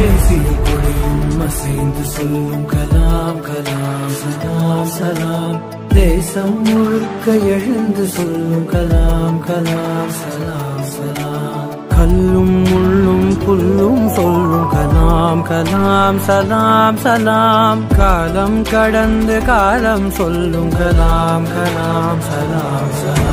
பேசிய கொடியும் அசைந்து சொல்லும் கலாம் கலாம் சலாம் சலாம். தேசம் முழுக்க எழுந்து சொல்லும் கலாம் கலாம் சலாம் சலாம். கல்லும் முள்ளும் புல்லும் சொல்லும் கலாம் கலாம் சலாம் சலாம். காலம் கடந்து காலம் சொல்லும் கலாம் கலாம் சலாம் சலாம்.